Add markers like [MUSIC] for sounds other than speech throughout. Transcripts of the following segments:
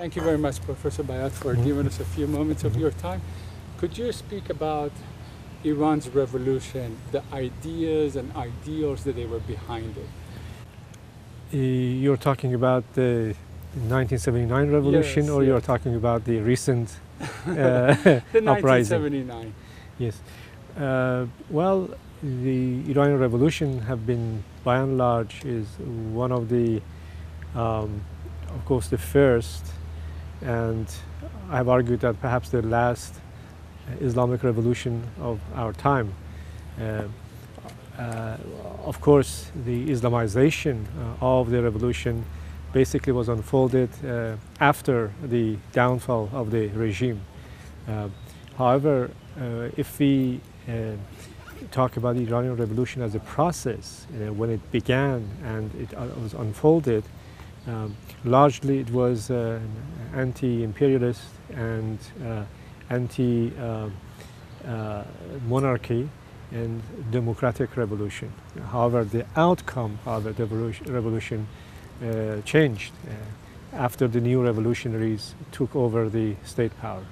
Thank you very much, Professor Bayat, for giving us a few moments of your time. Could you speak about Iran's revolution, the ideas and ideals that they were behind it? Uh, You're talking about the 1979 revolution, Yes, or you're talking about the recent [LAUGHS] uh, The [LAUGHS] uprising? 1979. Yes. Uh, well, the Iranian Revolution have been, by and large, is one of the, um, of course, the first, and I have argued that perhaps the last Islamic revolution of our time. Uh, uh, of course, the Islamization uh, of the revolution basically was unfolded uh, after the downfall of the regime. Uh, however, uh, if we talk about the Iranian Revolution as a process, when it began and it was unfolded, um, largely it was uh, anti-imperialist and uh, anti-monarchy and democratic revolution. However, the outcome of the revolution, revolution uh, changed uh, after the new revolutionaries took over the state power.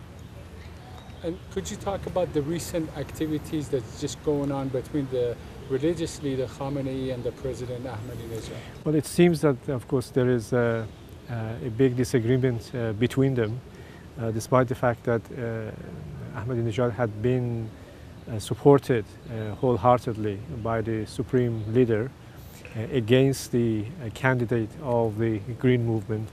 And could you talk about the recent activities that's just going on between the religious leader Khamenei and the president Ahmadinejad? Well, it seems that, of course, there is a, a big disagreement uh, between them, uh, despite the fact that uh, Ahmadinejad had been uh, supported uh, wholeheartedly by the supreme leader uh, against the uh, candidate of the Green Movement.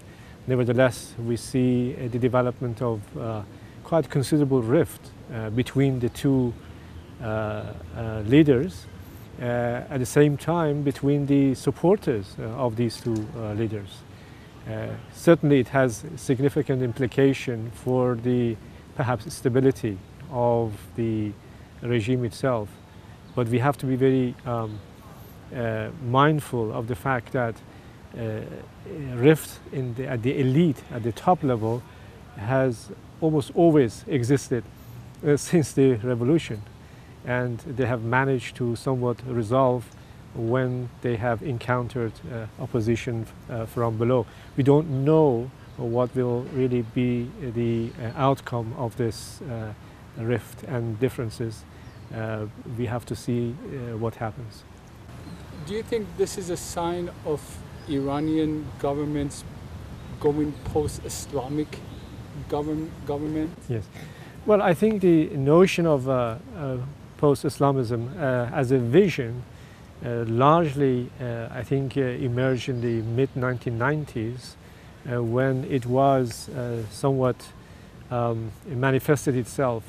Nevertheless, we see uh, the development of uh, quite considerable rift uh, between the two uh, uh, leaders at the same time between the supporters of these two leaders. Certainly it has significant implication for the perhaps stability of the regime itself. But we have to be very um, uh, mindful of the fact that uh, rift in the, at the elite, at the top level, has almost always existed uh, [LAUGHS] since the revolution and they have managed to somewhat resolve when they have encountered uh, opposition uh, from below. We don't know what will really be the uh, outcome of this uh, rift and differences. Uh, we have to see what happens. Do you think this is a sign of Iranian governments going post-Islamic govern- government? Yes. Well, I think the notion of uh, uh, post-Islamism uh, as a vision uh, largely, uh, I think, emerged in the mid-1990s uh, when it was somewhat um, it manifested itself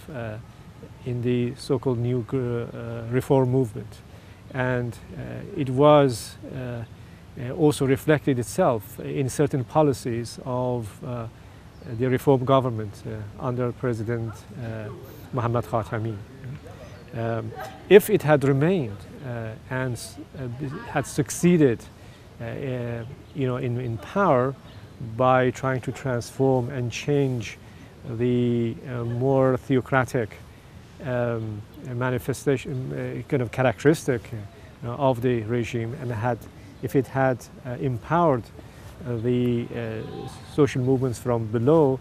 in the so-called new reform movement. And it was uh, also reflected itself in certain policies of uh, the reform government uh, under President uh, Mohammad Khatami. Um, if it had remained uh, and had succeeded, you know, in, in power by trying to transform and change the more theocratic um, manifestation, kind of characteristic of the regime, and had, if it had empowered the uh, social movements from below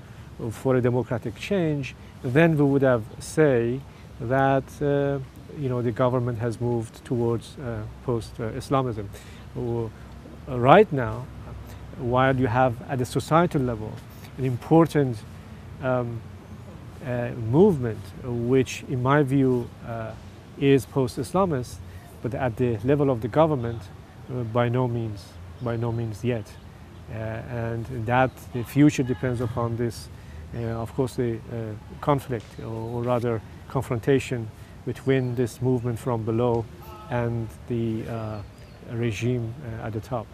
for a democratic change, then we would have say that uh, you know the government has moved towards uh, post-Islamism. Uh, right now, while you have at the societal level an important um, uh, movement, uh, which in my view uh, is post-Islamist, but at the level of the government, uh, by no means, by no means yet. Uh, and that the future depends upon this, uh, of course, the uh, conflict or, or rather confrontation between this movement from below and the uh, regime uh, at the top.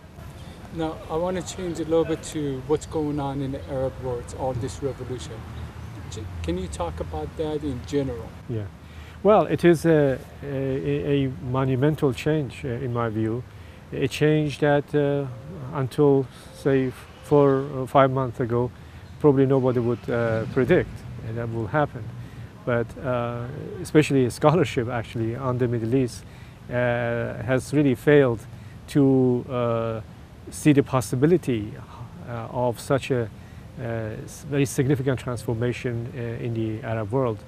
Now, I want to change a little bit to what's going on in the Arab world, all this revolution. Can you talk about that in general? Yeah. Well, it is a, a, a monumental change, uh, in my view. A change that uh, until, say, four or five months ago, probably nobody would uh, predict uh, that will happen. But uh, especially scholarship, actually, on the Middle East uh, has really failed to uh, see the possibility uh, of such a very significant transformation in the Arab world.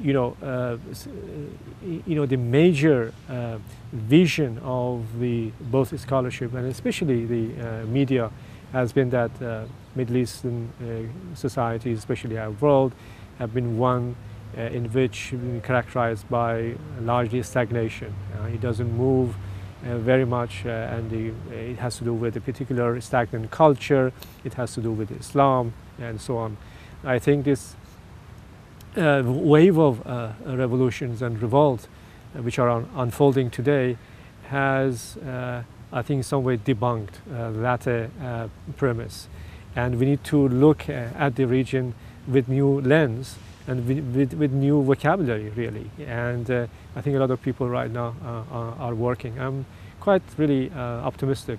You know, you know, the major vision of the both scholarship and especially the media has been that uh, Middle Eastern uh, societies, especially our world, have been one uh, in which characterized by largely stagnation. it doesn't move uh, very much uh, and the, it has to do with a particular stagnant culture, it has to do with Islam and so on. I think this uh, wave of revolutions and revolts which are un unfolding today has I think in some way debunked uh, that uh, premise. And we need to look uh, at the region with new lens and with, with, new vocabulary really. And uh, I think a lot of people right now uh, are, working. I'm quite really uh, optimistic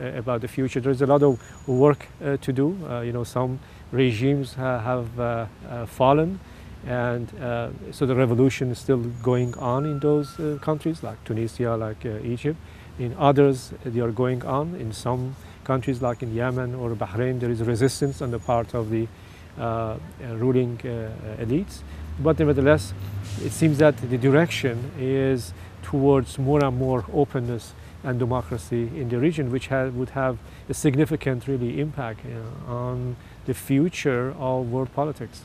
about the future. There's a lot of work to do. you know, some regimes ha have fallen and uh, so the revolution is still going on in those uh, countries like Tunisia, like uh, Egypt. In others, they are going on. In some countries, like in Yemen or Bahrain, there is resistance on the part of the uh, ruling uh, elites. But nevertheless, it seems that the direction is towards more and more openness and democracy in the region, which would have a significant really impact on the future of world politics.